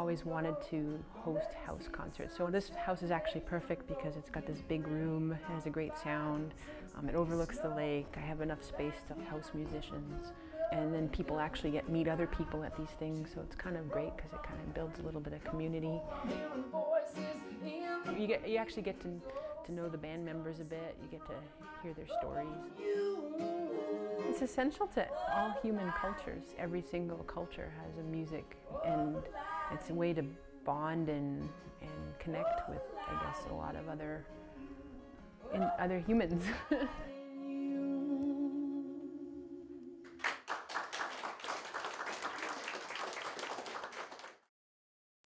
always wanted to host house concerts. So this house is actually perfect because it's got this big room, it has a great sound, um, it overlooks the lake, I have enough space to house musicians. And then people actually get meet other people at these things, so it's kind of great because it kind of builds a little bit of community. You get you actually get to to know the band members a bit. You get to hear their stories. It's essential to all human cultures. Every single culture has a music, and it's a way to bond and and connect with, I guess, a lot of other in other humans.